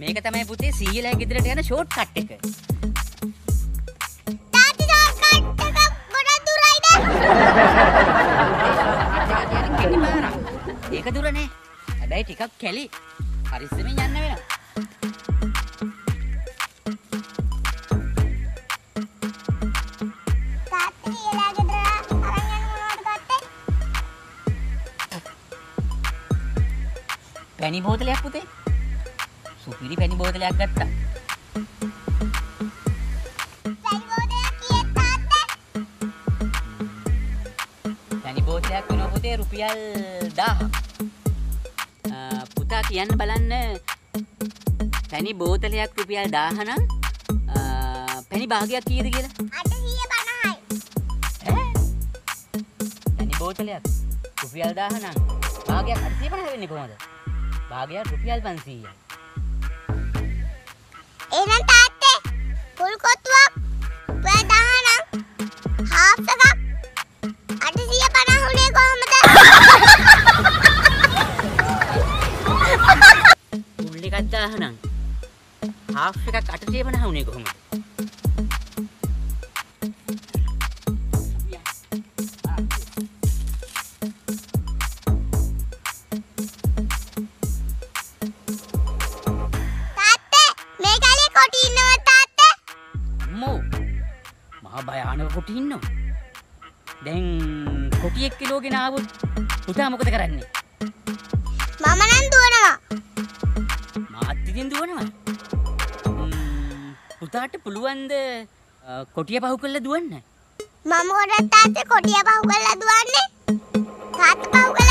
මේක තමයි පුතේ සීයලා ගෙදරට යන ෂෝට් කට් එක. තාත්තා ෂෝට්කට් එක ගොඩක් දුරයිද? කෙටි. ඒක දුර නෑ. හැබැයි ටිකක් කැලි. පරිස්සමෙන් යන්න වෙනවා. තාත්තා ඊළා ගෙදර අරන් යන්න මොනවද ගත්තේ? පැණි බෝතලයක් පුතේ. සුපිරි පැණි බෝතලයක් ගත්තා. පැණි බෝතලයක් කීයක් තාත්තා? පැණි බෝතලයක් වෙනවා පුතේ රුපියල් 1000ක්. ආ, පුතා කියන්න බලන්න පැණි බෝතලයක් රුපියල් 1000 නම් ආ, පැණි භාගයක් කීයද කියලා? 850යි. ඈ? පැණි බෝතලයක් රුපියල් 1000 නම් භාගයක් 850 වෙන්නේ කොහමද? භාගයක් රුපියල් 500යි. එහෙනම් තාත්තේ පුල් කොත්තුවක් රුපියල් 10 නම් හාෆ් එකක් 850 උනේ කොහමද? මුල් එකක් 1000 නම් හාෆ් එකක් 850 වුණේ කොහොමද? මහා භයානක කොටි ඉන්නවා. දැන් කොටියෙක් කිලෝගෙන ආවොත් පුතා මොකද කරන්නේ? මම නම් දුවනවා. මාත් ඉතින් දුවනවා. පුතාට පුළුවන්ද කොටිය පහු කරලා දුවන්න? මම ගොඩක් තාත්තේ කොටිය පහු කරලා දුවන්නේ. තාත්තා පහු කරලා